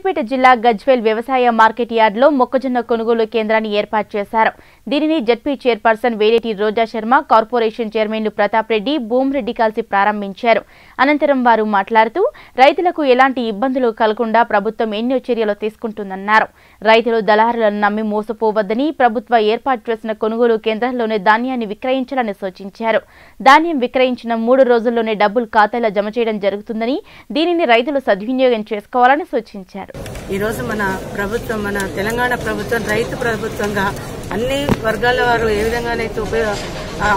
సిద్దిపేట జిల్లా గజ్వేల్ వ్యవసాయ మార్కెట్ యార్డులో మొక్కజొన్న కొనుగోలు కేంద్రాన్ని ఏర్పాటు చేశారు. దీనిని ZP chairperson Veleti Roja Sharma corporation చైర్మన్లు ప్రతాప్ రెడ్డి భూమిరెడ్డి కలిసి ప్రారంభించారు. అనంతరం వారు మాట్లాడుతూ రైతులకు ఎలాంటి ఇబ్బందులు కలగకుండా ప్రభుత్వం ఎన్నో చర్యలు తీసుకుంటుందన్నారు. రైతులు దళారులను నమ్మి మోసపోవద్దని ప్రభుత్వ ఏర్పాటు చేసిన కొనుగోలు కేంద్రాల్లోనే ధాన్యాన్ని విక్రయించాలని సూచించారు. ధాన్యం విక్రయించిన మూడు రోజుల్లోనే డబ్బులు ఖాతాలో జమ చేయడం జరుగుతుందని దీనిని రైతులు సద్వినియోగం చేసుకోవాలని సూచించారు. ఈరోజు మన ప్రభుత్వం మన తెలంగాణ ప్రభుత్వం రైతు ప్రభుత్వంగా అన్ని వర్గాల వారు ఏ విధంగానైతే ఉపయోగ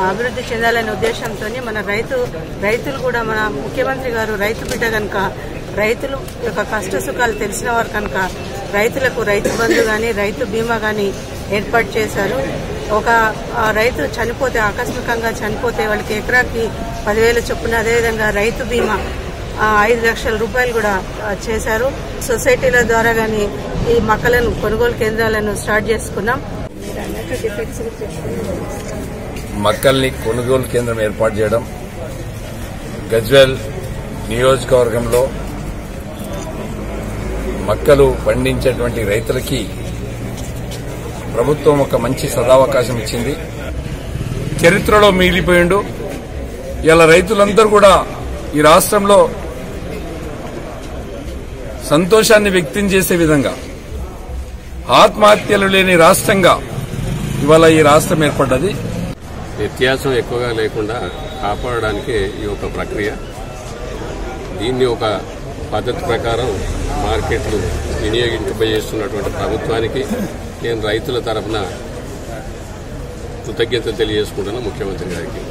అభివృద్ధి చెందాలనే ఉద్దేశంతో మన రైతు రైతులు కూడా మన ముఖ్యమంత్రి గారు రైతు బిడ్డ కనుక రైతులు యొక్క కష్ట సుఖాలు తెలిసిన వారు కనుక రైతులకు రైతు బంధు కానీ రైతు బీమా కానీ ఏర్పాటు చేశారు. ఒక రైతు చనిపోతే ఆకస్మికంగా చనిపోతే వాళ్ళకి ఎకరాకి పదివేల చొప్పున అదేవిధంగా రైతు బీమా ఐదు లక్షల రూపాయలు కూడా చేశారు. సొసైటీల ద్వారా గాని ఈ మొక్కలను కొనుగోలు కేంద్రాలను స్టార్ట్ చేసుకున్నాం. మక్కల్ని కొనుగోలు కేంద్రం ఏర్పాటు చేయడం గజ్వెల్ నియోజకవర్గంలో మక్కలు పండించేటువంటి రైతులకి ప్రభుత్వం ఒక మంచి సదావకాశం ఇచ్చింది. చరిత్రలో మిగిలిపోయిండు. ఇలా రైతులందరూ కూడా ఈ రాష్ట్రంలో సంతోషాన్ని వ్యక్తం చేసే విధంగా ఆత్మహత్యలు లేని రాష్ట్రంగా ఇవాళ ఈ రాష్ట్రం ఏర్పడ్డది. వ్యత్యాసం ఎక్కువగా లేకుండా కాపాడడానికి ఈ ఒక ప్రక్రియ. దీన్ని ఒక పద్ధతి ప్రకారం మార్కెట్లు వినియోగింపజేస్తున్నటువంటి ప్రభుత్వానికి నేను రైతుల తరఫున కృతజ్ఞత తెలియజేసుకుంటున్నా ముఖ్యమంత్రి గారికి.